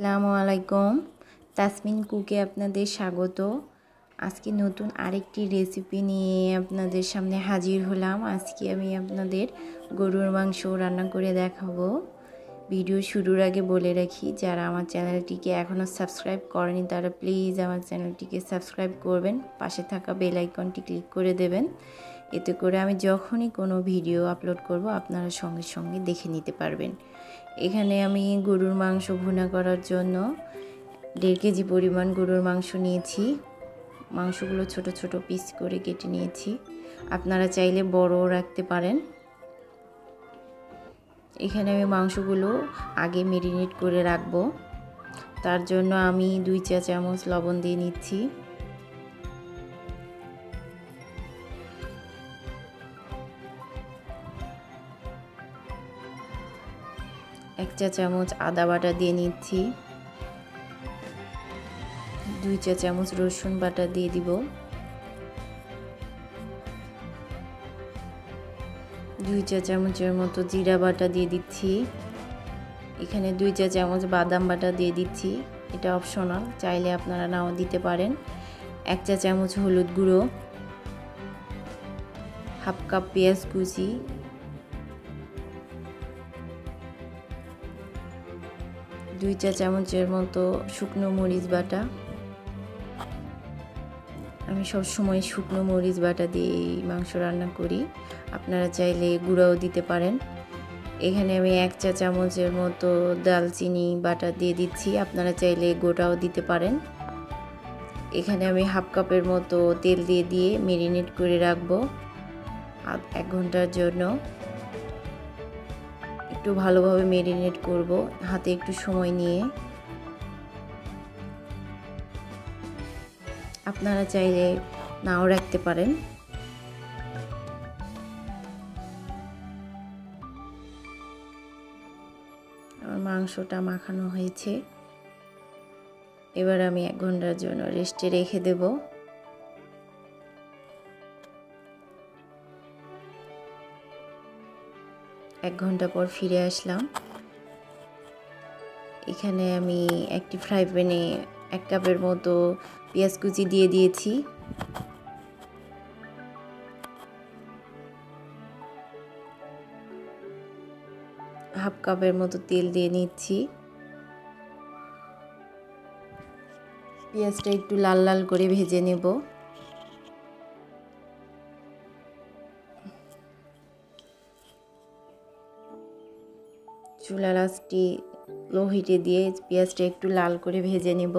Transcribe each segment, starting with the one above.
আসসালামু আলাইকুম তাসমিন কুকে আপনাদের স্বাগত। আজকে নতুন আরেকটি রেসিপি নিয়ে আপনাদের সামনে হাজির হলাম। আজকে আমি আপনাদের গরুর মাংস রান্না করে দেখাবো। ভিডিও শুরুর আগে বলে রাখি, যারা আমার চ্যানেলটিকে এখনও সাবস্ক্রাইব করেনি, তারা প্লিজ আমার চ্যানেলটিকে সাবস্ক্রাইব করবেন। পাশে থাকা বেল আইকনটি ক্লিক করে দেবেন। এতে করে আমি যখনই কোনো ভিডিও আপলোড করব, আপনারা সঙ্গে সঙ্গে দেখে নিতে পারবেন। এখানে আমি গরুর মাংস ভুনা করার জন্য দেড় কেজি পরিমাণ গরুর মাংস নিয়েছি। মাংসগুলো ছোট ছোট পিস করে কেটে নিয়েছি। আপনারা চাইলে বড়ও রাখতে পারেন। এখানে আমি মাংসগুলো আগে মেরিনেট করে রাখব। তার জন্য আমি দুই চা চামচ লবণ দিয়ে নিচ্ছি। এক চা চামচ আদা বাটা দিয়ে নিচ্ছি। দুই চা চামচ রসুন বাটা দিয়ে দিব। দুই চা চামচের মতো জিরা বাটা দিয়ে দিচ্ছি। এখানে দুই চা চামচ বাদাম বাটা দিয়ে দিচ্ছি। এটা অপশনাল, চাইলে আপনারা নাও দিতে পারেন। এক চা চামচ হলুদ গুঁড়ো, হাফ কাপ পেঁয়াজ কুচি দুই চা চামচের মতো শুকনো মরিচ বাটা। আমি সব সময় শুকনো মরিচ বাটা দিয়ে মাংস রান্না করি। আপনারা চাইলে গুঁড়াও দিতে পারেন। এখানে আমি এক চা চামচের মতো দালচিনি বাটা দিয়ে দিচ্ছি। আপনারা চাইলে গোটাও দিতে পারেন। এখানে আমি হাফ কাপের মতো তেল দিয়ে দিয়ে মেরিনেট করে রাখব। এক ঘণ্টার জন্য। একটু ভালোভাবে মেরিনেট করব, হাতে একটু সময় নিয়ে। আপনারা চাইলে নাও রাখতে পারেন। আমার মাংসটা মাখানো হয়েছে। এবার আমি এক ঘণ্টার জন্য রেস্টে রেখে দেবো। এক ঘণ্টা পর ফিরে আসলাম। এখানে আমি একটি ফ্রাই প্যানে এক কাপের মতো পেঁয়াজ কুচি দিয়ে দিয়েছি। হাফ কাপের মতো তেল দিয়ে নিচ্ছি। পেঁয়াজটা একটু লাল লাল করে ভেজে নেব। চুলা লাচটি লো হিটে দিয়ে পেঁয়াজটা একটু লাল করে ভেজে নেব।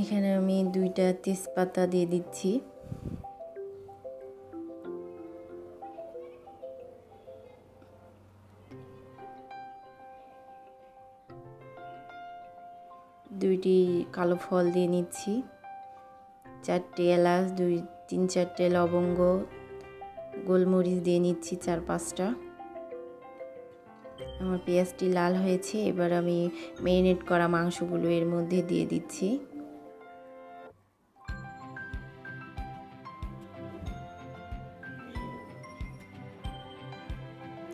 এখানে আমি দুইটা তেজপাতা দিয়ে দিচ্ছি। দুইটি কালো ফল দিয়ে নিচ্ছি। চারটে এলাচ, দুই, তিন চারটে লবঙ্গ, গোলমরিচ দিয়ে নিচ্ছি চার পাঁচটা। আমার পেঁয়াজটি লাল হয়েছে, এবার আমি মেরিনেট করা মাংসগুলো এর মধ্যে দিয়ে দিচ্ছি।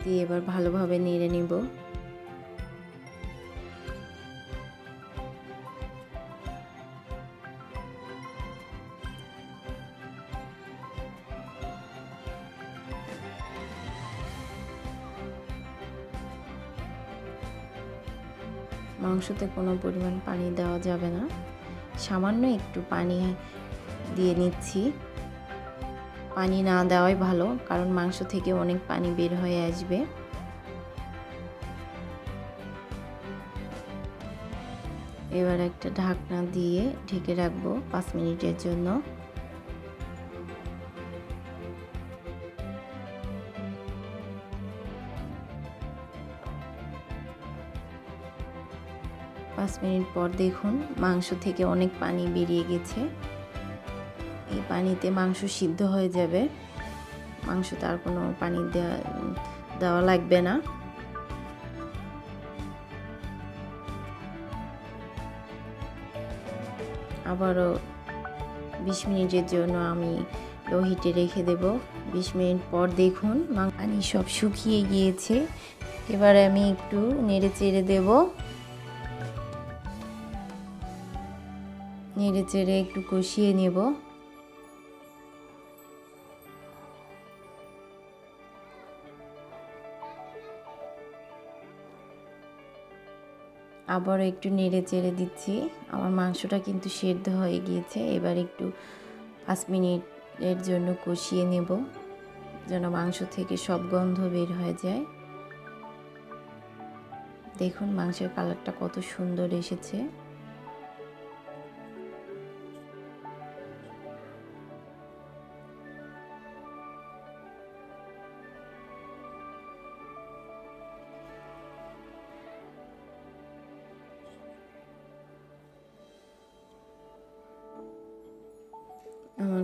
দিয়ে এবার ভালোভাবে নেড়ে নিব। মাংসতে কোনো পরিমাণ পানি দেওয়া যাবে না। সামান্য একটু পানি দিয়ে নিচ্ছি। পানি না দেওয়াই ভালো, কারণ মাংস থেকে অনেক পানি বের হয়ে আসবে। এবার একটা ঢাকনা দিয়ে ঢেকে রাখব পাঁচ মিনিটের জন্য। পাঁচ মিনিট পর দেখুন মাংস থেকে অনেক পানি বেরিয়ে গেছে। এই পানিতে মাংস সিদ্ধ হয়ে যাবে। মাংস তার কোনো পানি দেওয়া দেওয়া লাগবে না। আবারও বিশ মিনিটের জন্য আমি লো হিটে রেখে দেব। বিশ মিনিট পর দেখুন পানি সব শুকিয়ে গিয়েছে। এবারে আমি একটু নেড়ে চেড়ে দেব। নেড়ে চেড়ে একটু কষিয়ে নেব। আবারও একটু নেড়ে চেড়ে দিচ্ছি। আমার মাংসটা কিন্তু সেদ্ধ হয়ে গিয়েছে। এবার একটু পাঁচ মিনিটের জন্য কষিয়ে নেব, যেন মাংস থেকে সব গন্ধ বের হয়ে যায়। দেখুন মাংসের কালারটা কত সুন্দর এসেছে।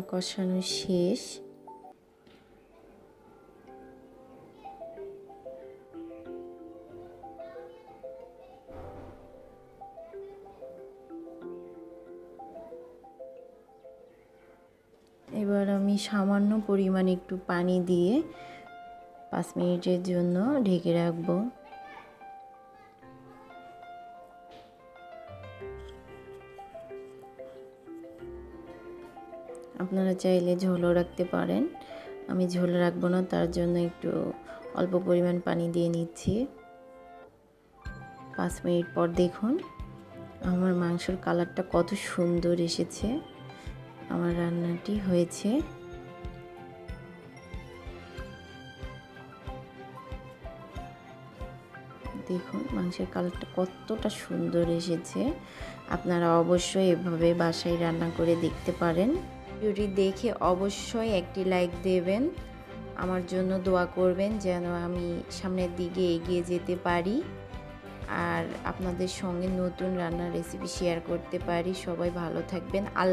কষানো শেষ। এবার আমি সামান্য পরিমাণ একটু পানি দিয়ে পাঁচ মিনিটের জন্য ঢেকে রাখব। আপনারা চাইলে ঝোলও রাখতে পারেন। আমি ঝোল রাখব না, তার জন্য একটু অল্প পরিমাণ পানি দিয়ে নিচ্ছি। পাঁচ মিনিট পর দেখুন, আমার মাংসর কালারটা কত সুন্দর এসেছে। আমার রান্নাটি হয়েছে। দেখুন, মাংসের কালারটা কতটা সুন্দর এসেছে। আপনারা অবশ্যই এভাবে বাসায় রান্না করে দেখতে পারেন। ভিডিওটি দেখে অবশ্যই একটি লাইক দেবেন। আমার জন্য দোয়া করবেন যেন আমি সামনের দিকে এগিয়ে যেতে পারি আর আপনাদের সঙ্গে নতুন রান্নার রেসিপি শেয়ার করতে পারি। সবাই ভালো থাকবেন। আল্লাহ